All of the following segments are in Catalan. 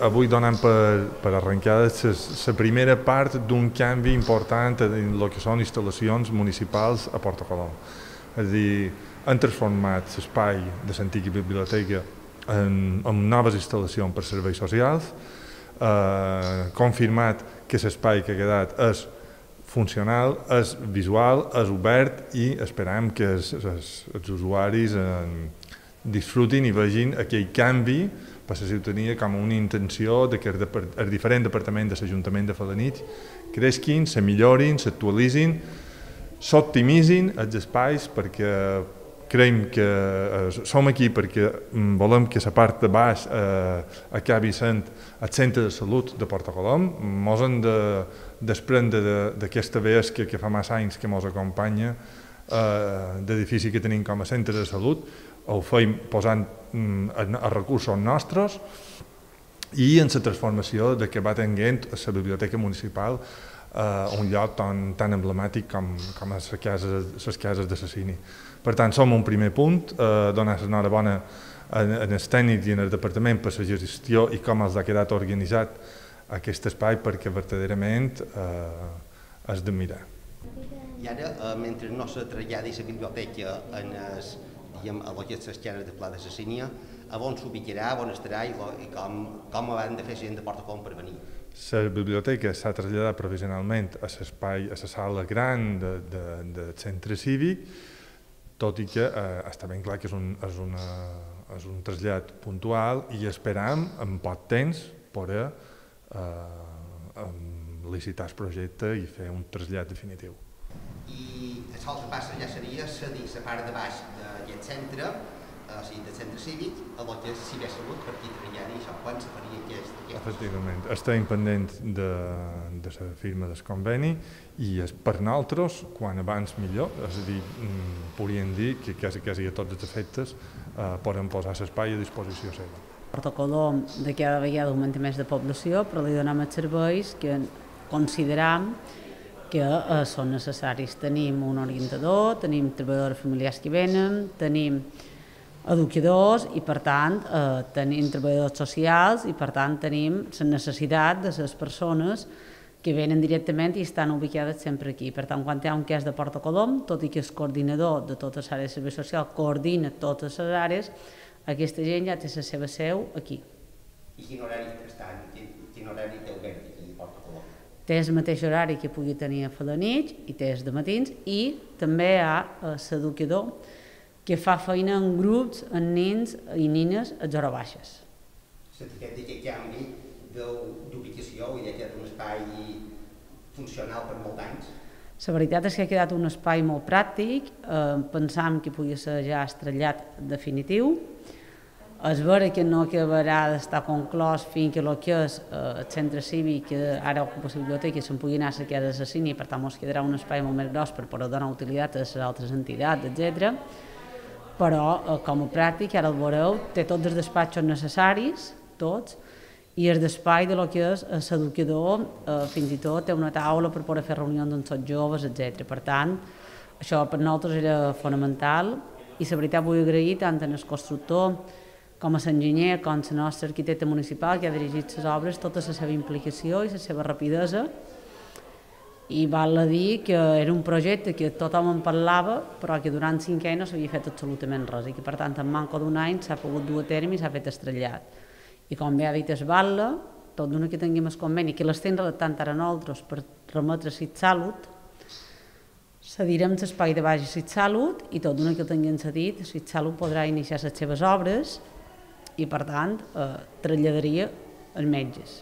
Avui donem per, per arrencada la primera part d'un canvi important en el que són instal·lacions municipals a Porta Colom. És a dir, han transformat l'espai de l'antiga biblioteca en, en noves instal·lacions per serveis socials, eh, confirmat que l'espai que ha quedat és funcional, és visual, és obert i esperem que els, els, els usuaris eh, disfrutin i vegin aquell canvi per la ciutadania com una intenció de que els diferents departaments de l'Ajuntament de Falanich creixin, se millorin, s'actualitzin, s'optimitzin els espais perquè creiem que eh, som aquí perquè mm, volem que la part de baix eh, acabi sent el centre de salut de Porta Colom. Ens hem de desprendre d'aquesta de, vés que, que fa massa anys que ens acompanya eh, d'edifici que tenim com a centre de salut, ho feim posant mm, els recursos nostres i en la transformació de que va tenint la biblioteca municipal eh, un lloc tan, tan emblemàtic com, com les cases, les cases d'assassini. Per tant, som un primer punt, eh, donar l'enhorabona en, en els tècnics i en el departament per la gestió i com els ha quedat organitzat aquest espai perquè verdaderament eh, és de mirar. I ara, eh, mentre no se traslladi la biblioteca en es, diguem, a les esquenes de Pla de Sassínia, a on s'ubicarà, on estarà i, lo, i com, com han de fer gent de Portacom per venir? La biblioteca s'ha traslladat provisionalment a l'espai, a la sala gran de, de, de centre cívic, tot i que eh, està ben clar que és un, és, una, és un trasllat puntual i esperam en poc temps poder eh, licitar el projecte i fer un trasllat definitiu. I que passa ja seria cedir la part de baix d'aquest centre o sigui, del centre cívic, a lo que és si ve salut per aquí treballar i això, quan se faria aquest, aquest Efectivament, estem pendents de, de la firma del conveni i és per nosaltres, quan abans millor, és a dir, mm, podríem dir que quasi, quasi a tots els efectes eh, poden posar l'espai a disposició seva. Colom de cada vegada augmenta més de població, però li donem els serveis que consideram que eh, són necessaris. Tenim un orientador, tenim treballadors familiars que venen, tenim educadors i per tant eh, tenim treballadors socials i per tant tenim la necessitat de les persones que venen directament i estan ubicades sempre aquí. Per tant, quan hi ha un cas de Porta Colom, tot i que el coordinador de totes les àrees de servei social coordina totes les àrees, aquesta gent ja té la seva seu aquí. I quin horari estan? Quin, quin horari té obert aquí a Porta Colom? Té el mateix horari que pugui tenir a Falanich i té de matins i també hi ha l'educador que fa feina en grups, en nens i nines a zero baixes. Aquest, aquest canvi d'ubicació i ha quedat un espai funcional per molts anys? La veritat és que ha quedat un espai molt pràctic, eh, pensam que podia ser ja estrellat definitiu, és vera que no acabarà d'estar conclòs fins que el que és eh, el centre cívic, que ara ocupa la biblioteca, se'n pugui anar a la casa de i per tant ens quedarà un espai molt més gros per poder donar utilitat a les altres entitats, etc però eh, com a pràctic, ara el veureu, té tots els despatxos necessaris, tots, i el d'espai de lo que és l'educador, eh, fins i tot té una taula per poder fer reunions amb tots joves, etc. Per tant, això per nosaltres era fonamental i la veritat vull agrair tant al constructor com a l'enginyer, com la nostra arquitecta municipal que ha dirigit les obres, tota la seva implicació i la seva rapidesa i val a dir que era un projecte que tothom en parlava però que durant cinc anys no s'havia fet absolutament res i que per tant en manco d'un any s'ha pogut dur a terme i s'ha fet estrellat. I com bé ha dit es val tot d'una que tinguem el conveni, que l'estem redactant ara nosaltres per remetre a Salut, cedirem l'espai de baix a Salut i tot d'una que tinguem cedit, Salut podrà iniciar les seves obres i per tant eh, traslladaria els metges.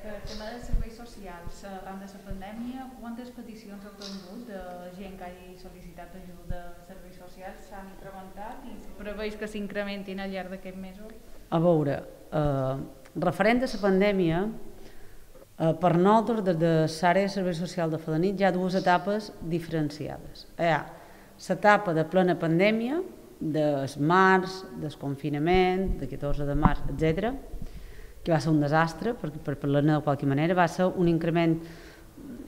El tema de serveis socials, arran de la pandèmia, quantes peticions heu tingut de gent que hagi sol·licitat ajuda de serveis socials s'han incrementat i preveix que s'incrementin al llarg d'aquests mesos? A veure, eh, referent a la pandèmia, eh, per nosaltres, des de l'àrea de servei social de Falanit, hi ha dues etapes diferenciades. Hi ha l'etapa de plena pandèmia, del març, del confinament, de 14 de març, etc que va ser un desastre, perquè per parlar-ne de qualque manera, va ser un increment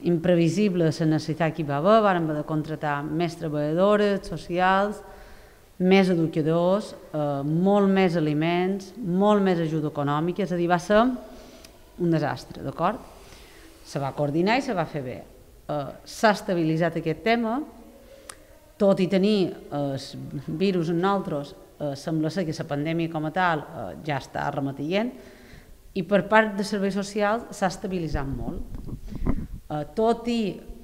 imprevisible de la necessitat que hi va haver, van haver de contratar més treballadores socials, més educadors, eh, molt més aliments, molt més ajuda econòmica, és a dir, va ser un desastre, d'acord? Se va coordinar i se va fer bé. Eh, S'ha estabilitzat aquest tema, tot i tenir el virus en nosaltres, eh, sembla ser que la pandèmia com a tal eh, ja està remetient, i per part de serveis socials s'ha estabilitzat molt. Eh, tot i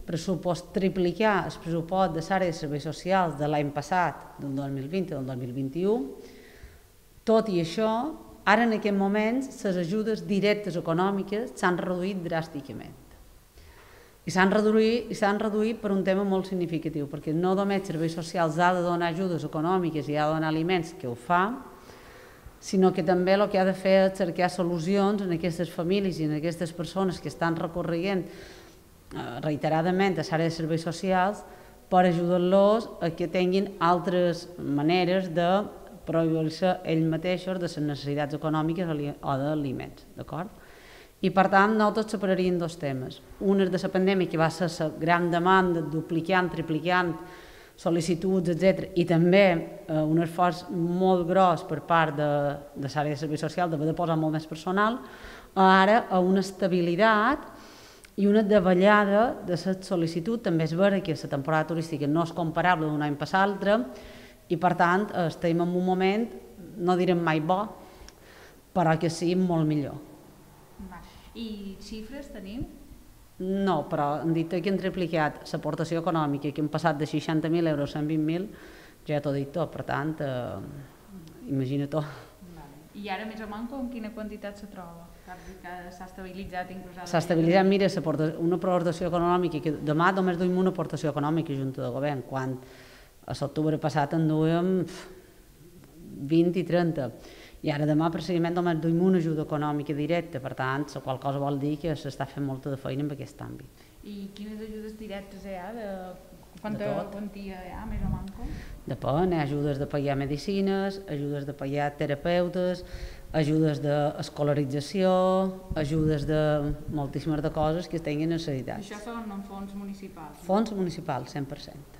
pressupost triplicar el pressupost de l'àrea de serveis socials de l'any passat, del 2020 i del 2021, tot i això, ara en aquest moment les ajudes directes econòmiques s'han reduït dràsticament. I s'han reduït, i s'han reduït per un tema molt significatiu, perquè no només serveis socials ha de donar ajudes econòmiques i ha de donar aliments, que ho fa, sinó que també el que ha de fer és cercar solucions en aquestes famílies i en aquestes persones que estan recorrent eh, reiteradament a l'àrea de serveis socials per ajudar-los a que tinguin altres maneres de proveir-se ells mateixos de les necessitats econòmiques o d'aliments, d'acord? I per tant, nosaltres separaríem dos temes. Un és de la pandèmia, que va ser la gran demanda, duplicant, triplicant sol·licituds, etc. I també eh, un esforç molt gros per part de, de l'àrea de serveis socials d'haver de posar molt més personal, ara a una estabilitat i una davallada de la sol·licitud. També és vera que la temporada turística no és comparable d'un any per l'altre i per tant estem en un moment, no direm mai bo, però que sí molt millor. Va. I xifres tenim? No, però han dit que han triplicat l'aportació econòmica, que han passat de 60.000 euros a 120.000, ja t'ho dit tot, per tant, eh, imagina't tot. Vale. I ara més o menys en quina quantitat se troba? S'ha estabilitzat inclús. S'ha estabilitzat, mira, una aportació econòmica, que demà només duim una aportació econòmica junta de govern, quan a l'octubre passat en duem 20 i 30 i ara demà només duim una ajuda econòmica directa, per tant, la qual cosa vol dir que s'està fent molta de feina en aquest àmbit. I quines ajudes directes hi ha? De... Quanta De tot. quantia hi ha, més o menys? Depèn, hi ha ajudes de pagar medicines, ajudes de pagar terapeutes, ajudes d'escolarització, ajudes de moltíssimes de coses que tinguin necessitats. Això són en fons municipals. Fons municipals, 100%.